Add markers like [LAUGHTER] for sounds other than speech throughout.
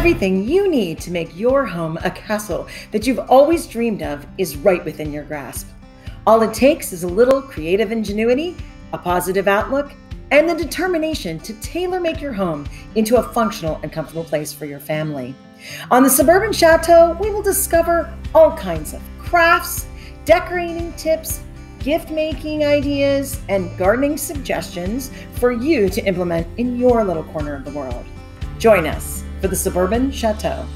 Everything you need to make your home a castle that you've always dreamed of is right within your grasp. All it takes is a little creative ingenuity, a positive outlook, and the determination to tailor make your home into a functional and comfortable place for your family. On the Suburban Chateau, we will discover all kinds of crafts, decorating tips, gift making ideas, and gardening suggestions for you to implement in your little corner of the world. Join us for the Suburban Chateau.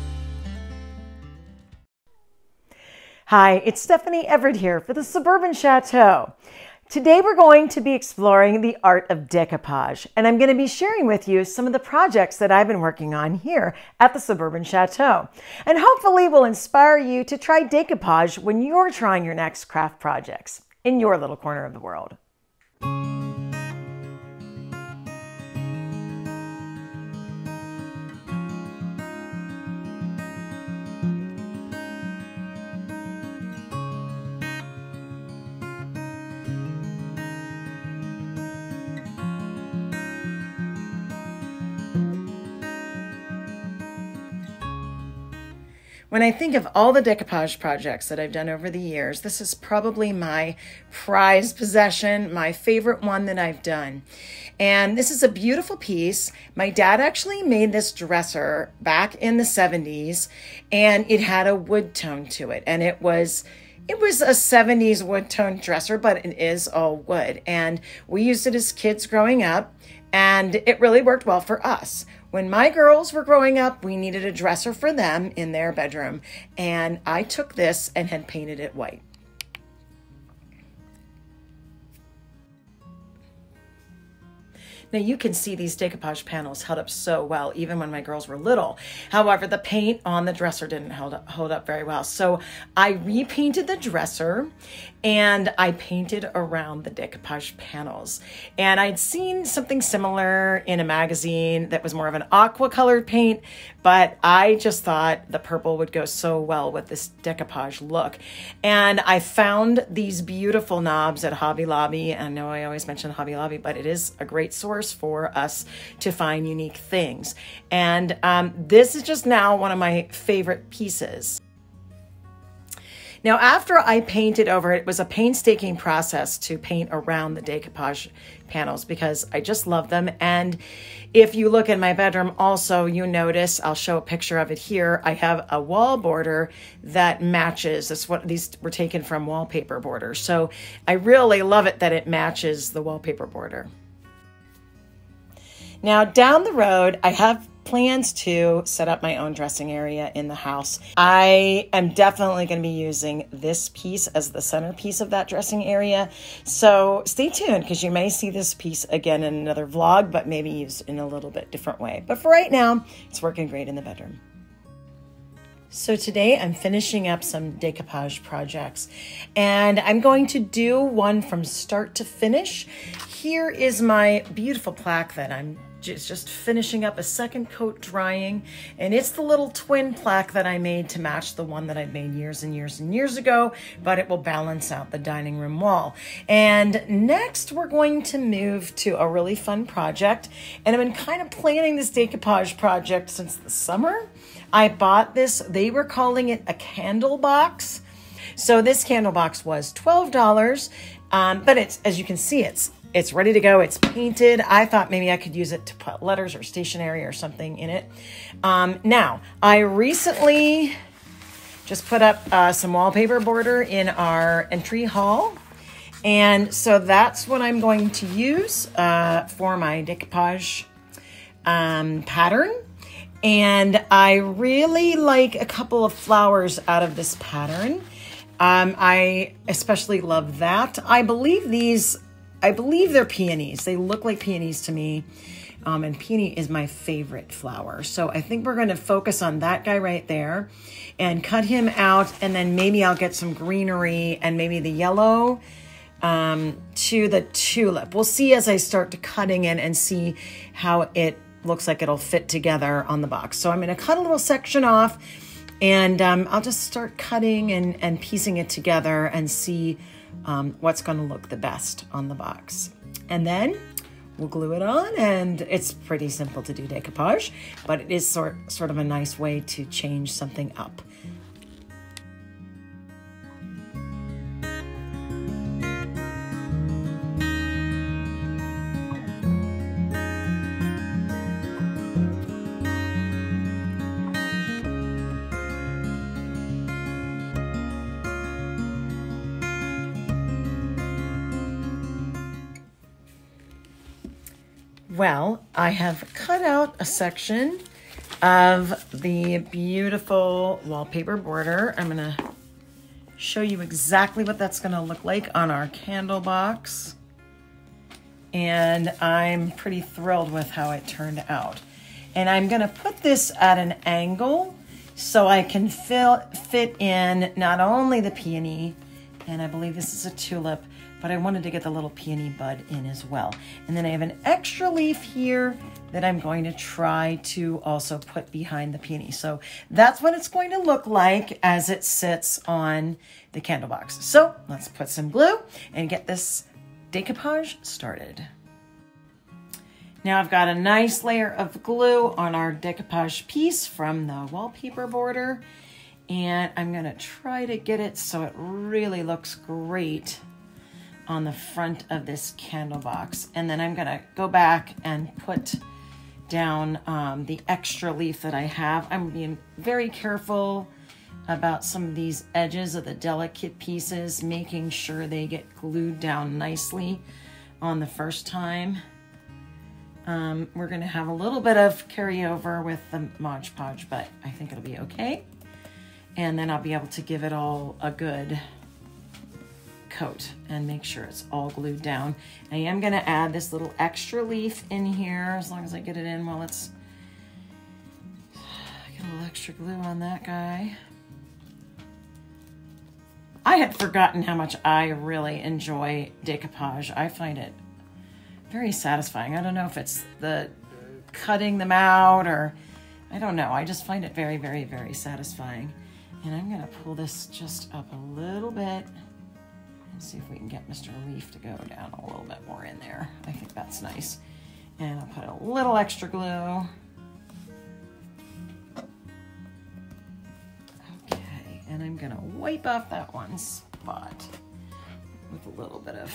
Hi, it's Stephanie Everett here for the Suburban Chateau. Today we're going to be exploring the art of decoupage, and I'm going to be sharing with you some of the projects that I've been working on here at the Suburban Chateau. And hopefully will inspire you to try decoupage when you're trying your next craft projects in your little corner of the world. When I think of all the decoupage projects that I've done over the years, this is probably my prized possession, my favorite one that I've done. And this is a beautiful piece. My dad actually made this dresser back in the 70s, and it had a wood tone to it. And it was it was a 70s wood tone dresser, but it is all wood. And we used it as kids growing up, and it really worked well for us. When my girls were growing up, we needed a dresser for them in their bedroom, and I took this and had painted it white. Now you can see these decoupage panels held up so well, even when my girls were little. However, the paint on the dresser didn't hold up, hold up very well. So I repainted the dresser and I painted around the decoupage panels. And I'd seen something similar in a magazine that was more of an aqua colored paint, but I just thought the purple would go so well with this decoupage look. And I found these beautiful knobs at Hobby Lobby. I know I always mention Hobby Lobby, but it is a great source for us to find unique things. And um, this is just now one of my favorite pieces. Now, after I painted over it, it was a painstaking process to paint around the decoupage panels because I just love them. And if you look in my bedroom also, you notice, I'll show a picture of it here. I have a wall border that matches. That's what these were taken from wallpaper border. So I really love it that it matches the wallpaper border. Now down the road, I have plans to set up my own dressing area in the house. I am definitely going to be using this piece as the centerpiece of that dressing area. So stay tuned because you may see this piece again in another vlog, but maybe used in a little bit different way. But for right now, it's working great in the bedroom. So today I'm finishing up some decoupage projects and I'm going to do one from start to finish. Here is my beautiful plaque that I'm just, just finishing up a second coat drying. And it's the little twin plaque that I made to match the one that I made years and years and years ago, but it will balance out the dining room wall. And next we're going to move to a really fun project. And I've been kind of planning this decoupage project since the summer. I bought this, they were calling it a candle box. So this candle box was $12, um, but it's, as you can see, it's it's ready to go. It's painted. I thought maybe I could use it to put letters or stationery or something in it. Um, now, I recently just put up uh, some wallpaper border in our entry hall. And so that's what I'm going to use uh, for my decoupage um, pattern. And I really like a couple of flowers out of this pattern. Um, I especially love that. I believe these I believe they're peonies. They look like peonies to me. Um, and peony is my favorite flower. So I think we're going to focus on that guy right there and cut him out. And then maybe I'll get some greenery and maybe the yellow um, to the tulip. We'll see as I start to cutting in and see how it looks like it'll fit together on the box. So I'm going to cut a little section off and um, I'll just start cutting and, and piecing it together and see um, what's going to look the best on the box. And then we'll glue it on and it's pretty simple to do decoupage, but it is sort, sort of a nice way to change something up. Well, I have cut out a section of the beautiful wallpaper border. I'm gonna show you exactly what that's gonna look like on our candle box. And I'm pretty thrilled with how it turned out. And I'm gonna put this at an angle so I can fill, fit in not only the peony, and I believe this is a tulip, but I wanted to get the little peony bud in as well. And then I have an extra leaf here that I'm going to try to also put behind the peony. So that's what it's going to look like as it sits on the candle box. So let's put some glue and get this decoupage started. Now I've got a nice layer of glue on our decoupage piece from the wallpaper border and I'm gonna try to get it so it really looks great on the front of this candle box. And then I'm gonna go back and put down um, the extra leaf that I have. I'm being very careful about some of these edges of the delicate pieces, making sure they get glued down nicely on the first time. Um, we're gonna have a little bit of carryover with the Mod Podge, but I think it'll be okay. And then I'll be able to give it all a good coat and make sure it's all glued down. I am gonna add this little extra leaf in here as long as I get it in while it's, [SIGHS] get a little extra glue on that guy. I had forgotten how much I really enjoy decoupage. I find it very satisfying. I don't know if it's the cutting them out or I don't know. I just find it very, very, very satisfying. And I'm gonna pull this just up a little bit. See if we can get Mr. Leaf to go down a little bit more in there. I think that's nice. And I'll put a little extra glue. Okay, and I'm gonna wipe off that one spot with a little bit of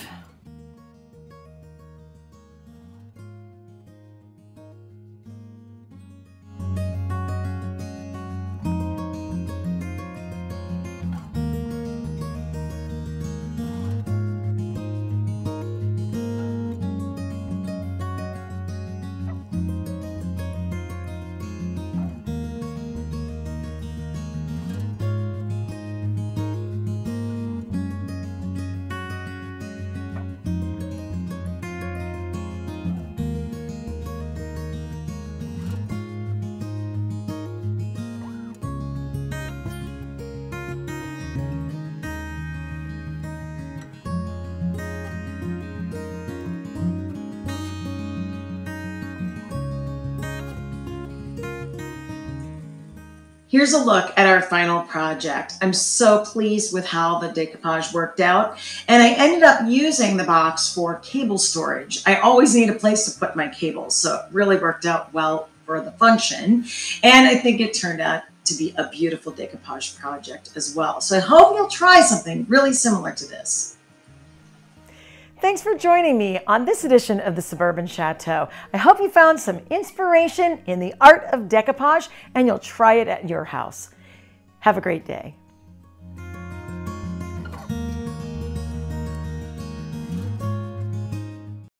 Here's a look at our final project. I'm so pleased with how the decoupage worked out. And I ended up using the box for cable storage. I always need a place to put my cables, so it really worked out well for the function. And I think it turned out to be a beautiful decoupage project as well. So I hope you'll try something really similar to this. Thanks for joining me on this edition of the Suburban Chateau. I hope you found some inspiration in the art of decoupage and you'll try it at your house. Have a great day.